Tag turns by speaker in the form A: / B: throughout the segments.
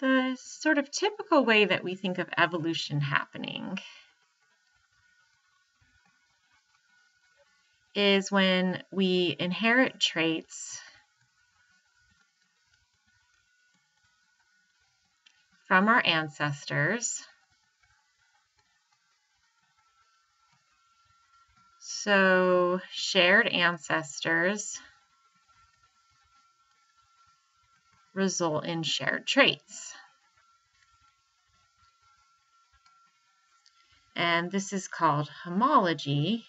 A: The sort of typical way that we think of evolution happening is when we inherit traits from our ancestors. So, shared ancestors result in shared traits. And this is called homology,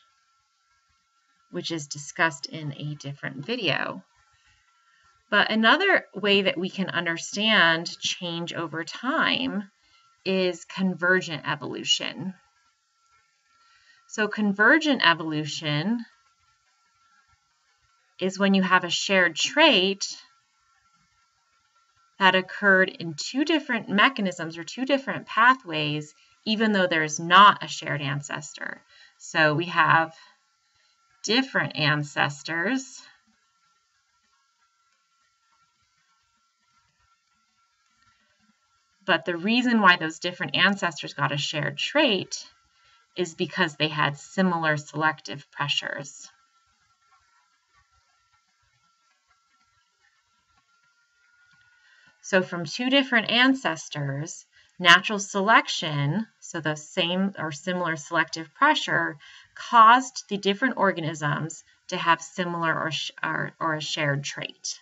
A: which is discussed in a different video. But another way that we can understand change over time is convergent evolution. So convergent evolution is when you have a shared trait that occurred in two different mechanisms or two different pathways, even though there's not a shared ancestor. So we have different ancestors. But the reason why those different ancestors got a shared trait is because they had similar selective pressures. So from two different ancestors, natural selection, so the same or similar selective pressure, caused the different organisms to have similar or, or, or a shared trait.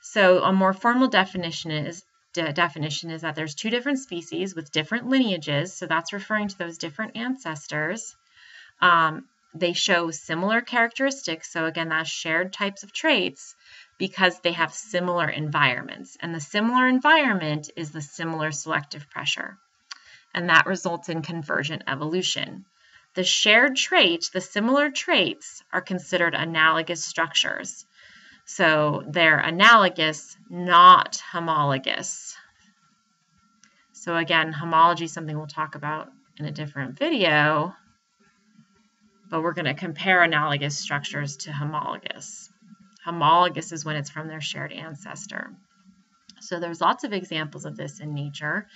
A: So a more formal definition is de definition is that there's two different species with different lineages. So that's referring to those different ancestors. Um, they show similar characteristics. So again, that's shared types of traits, because they have similar environments. And the similar environment is the similar selective pressure. And that results in convergent evolution. The shared traits, the similar traits, are considered analogous structures. So they're analogous, not homologous. So again, homology is something we'll talk about in a different video, but we're going to compare analogous structures to homologous. Homologous is when it's from their shared ancestor. So there's lots of examples of this in nature.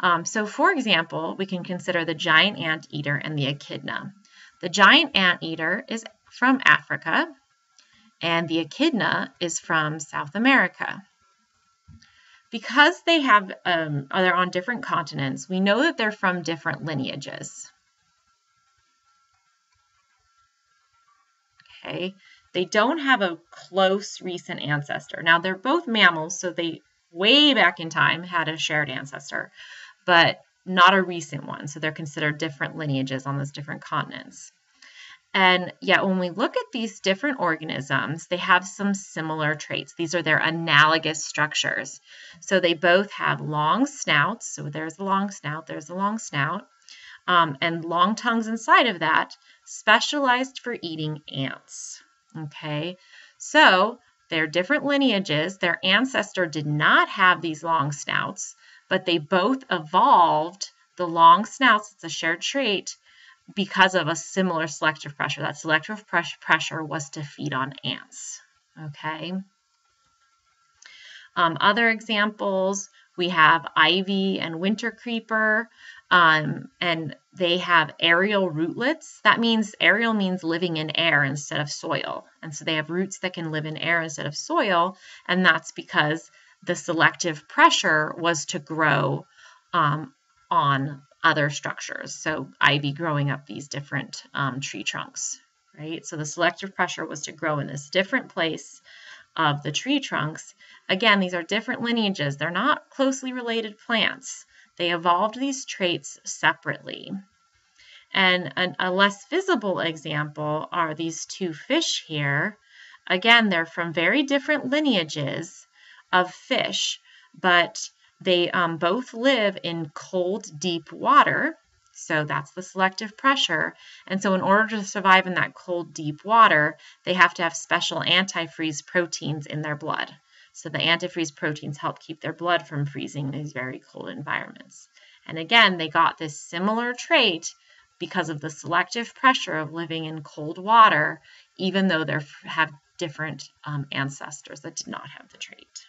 A: Um, so for example, we can consider the giant anteater and the echidna. The giant anteater is from Africa, and the echidna is from South America. Because they have, um, they're on different continents, we know that they're from different lineages. Okay, they don't have a close recent ancestor. Now, they're both mammals, so they way back in time had a shared ancestor, but not a recent one. So they're considered different lineages on those different continents. And yet, when we look at these different organisms, they have some similar traits. These are their analogous structures. So they both have long snouts. So there's a long snout, there's a long snout, um, and long tongues inside of that, specialized for eating ants. Okay, so they're different lineages. Their ancestor did not have these long snouts, but they both evolved the long snouts. It's a shared trait because of a similar selective pressure. That selective pressure was to feed on ants. Okay. Um, other examples, we have ivy and winter creeper. Um, and they have aerial rootlets. That means aerial means living in air instead of soil. And so they have roots that can live in air instead of soil. And that's because the selective pressure was to grow um, on other structures. So ivy growing up these different um, tree trunks, right? So the selective pressure was to grow in this different place of the tree trunks. Again, these are different lineages. They're not closely related plants. They evolved these traits separately. And an, a less visible example are these two fish here. Again, they're from very different lineages of fish, but they um, both live in cold, deep water. So that's the selective pressure. And so, in order to survive in that cold, deep water, they have to have special antifreeze proteins in their blood. So the antifreeze proteins help keep their blood from freezing in these very cold environments. And again, they got this similar trait because of the selective pressure of living in cold water, even though they have different um, ancestors that did not have the trait.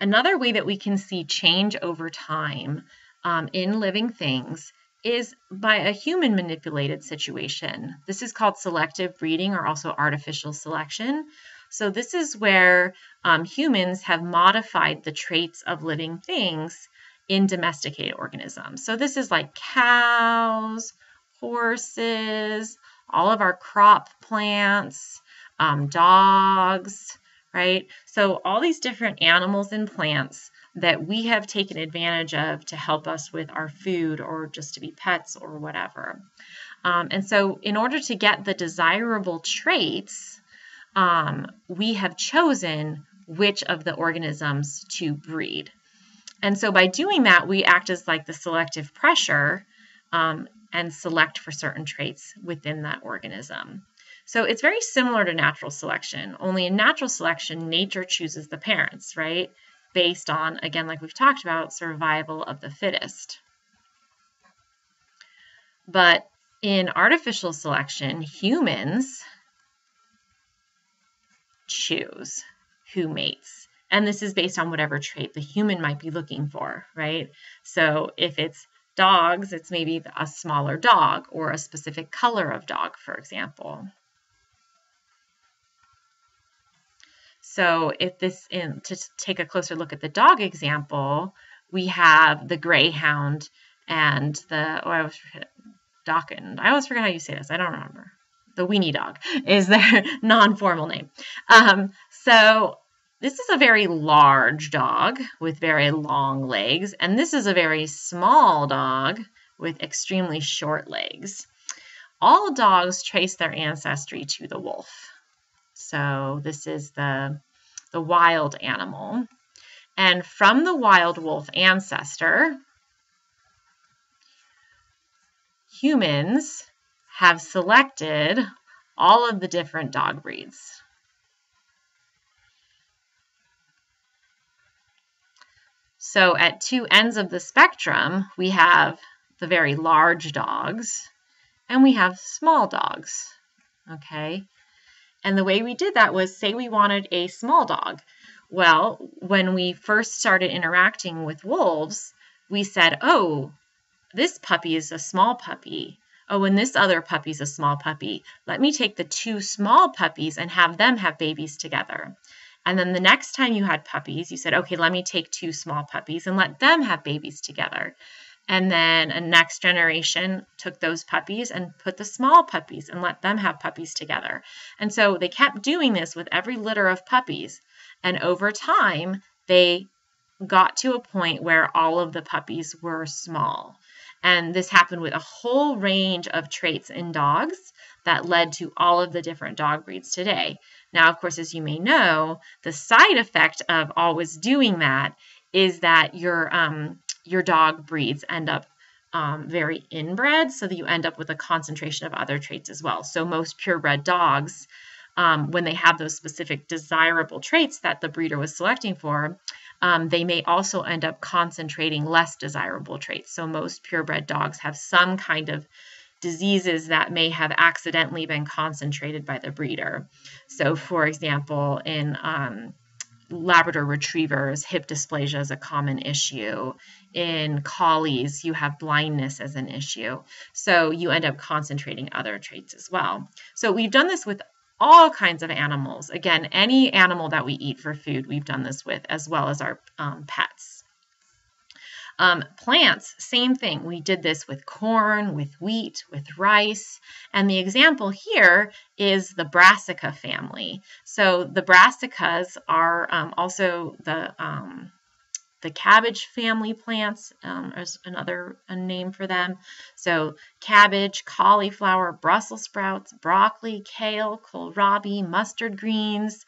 A: Another way that we can see change over time um, in living things is by a human manipulated situation. This is called selective breeding or also artificial selection. So, this is where um, humans have modified the traits of living things in domesticated organisms. So, this is like cows, horses, all of our crop plants, um, dogs, right? So, all these different animals and plants that we have taken advantage of to help us with our food or just to be pets or whatever. Um, and so, in order to get the desirable traits, um, we have chosen which of the organisms to breed. And so, by doing that, we act as like the selective pressure um, and select for certain traits within that organism. So it's very similar to natural selection, only in natural selection, nature chooses the parents, right? Based on, again, like we've talked about, survival of the fittest. But in artificial selection, humans choose who mates. And this is based on whatever trait the human might be looking for, right? So if it's dogs, it's maybe a smaller dog or a specific color of dog, for example. So if this, in, to take a closer look at the dog example, we have the greyhound and the, oh, I was Dachshund. I always forget how you say this. I don't remember. The weenie dog is their non-formal name. Um, so this is a very large dog with very long legs, and this is a very small dog with extremely short legs. All dogs trace their ancestry to the wolf. So this is the, the wild animal. And from the wild wolf ancestor, humans have selected all of the different dog breeds. So at two ends of the spectrum, we have the very large dogs and we have small dogs. Okay. And the way we did that was say we wanted a small dog. Well, when we first started interacting with wolves, we said, oh, this puppy is a small puppy. Oh, and this other puppy's a small puppy. Let me take the two small puppies and have them have babies together. And then the next time you had puppies, you said, okay, let me take two small puppies and let them have babies together. And then a next generation took those puppies and put the small puppies and let them have puppies together. And so they kept doing this with every litter of puppies. And over time, they got to a point where all of the puppies were small. And this happened with a whole range of traits in dogs that led to all of the different dog breeds today. Now, of course, as you may know, the side effect of always doing that is that your um, your dog breeds end up um, very inbred, so that you end up with a concentration of other traits as well. So most purebred dogs, um, when they have those specific desirable traits that the breeder was selecting for, um, they may also end up concentrating less desirable traits. So most purebred dogs have some kind of diseases that may have accidentally been concentrated by the breeder. So, for example, in um, Labrador retrievers, hip dysplasia is a common issue. In collies, you have blindness as an issue. So you end up concentrating other traits as well. So we've done this with all kinds of animals. Again, any animal that we eat for food, we've done this with, as well as our um, pets. Um, plants, same thing. We did this with corn, with wheat, with rice. And the example here is the brassica family. So the brassicas are um, also the um, the cabbage family plants um, is another name for them. So cabbage, cauliflower, Brussels sprouts, broccoli, kale, kohlrabi, mustard greens,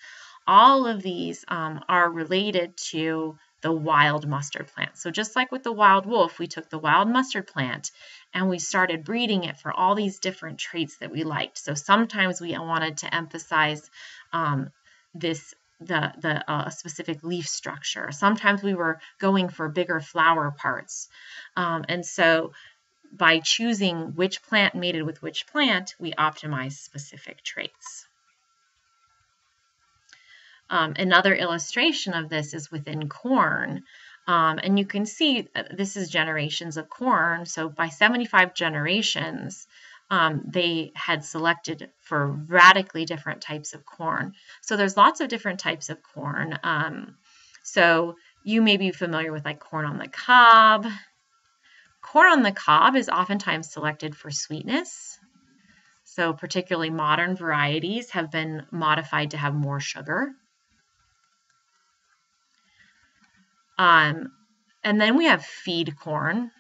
A: all of these um, are related to the wild mustard plant. So just like with the wild wolf, we took the wild mustard plant and we started breeding it for all these different traits that we liked. So sometimes we wanted to emphasize um, this the the uh, specific leaf structure. Sometimes we were going for bigger flower parts, um, and so by choosing which plant mated with which plant, we optimize specific traits. Um, another illustration of this is within corn. Um, and you can see uh, this is generations of corn. So by 75 generations, um, they had selected for radically different types of corn. So there's lots of different types of corn. Um, so you may be familiar with like corn on the cob. Corn on the cob is oftentimes selected for sweetness. So particularly modern varieties have been modified to have more sugar. Um, and then we have feed corn.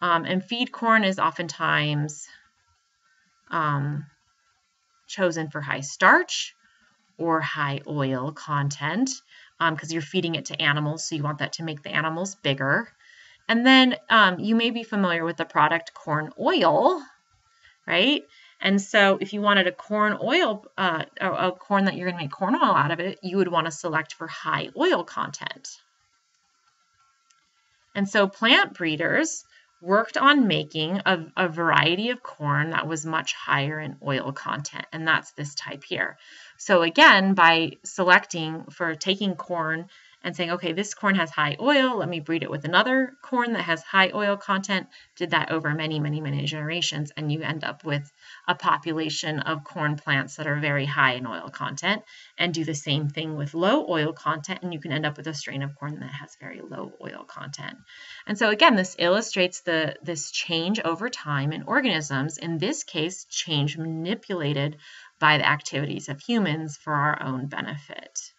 A: Um, and feed corn is oftentimes um, chosen for high starch or high oil content because um, you're feeding it to animals, so you want that to make the animals bigger. And then um, you may be familiar with the product corn oil, right? And so if you wanted a corn oil, uh, a corn that you're going to make corn oil out of it, you would want to select for high oil content. And so plant breeders worked on making a, a, variety of corn that was much higher in oil content, and that's this type here. So again, by selecting for taking corn and saying, okay, this corn has high oil, let me breed it with another corn that has high oil content, did that over many, many, many generations, and you end up with a population of corn plants that are very high in oil content, and do the same thing with low oil content, and you can end up with a strain of corn that has very low oil content. And so again, this illustrates the this change over time in organisms, in this case, change manipulated by the activities of humans for our own benefit.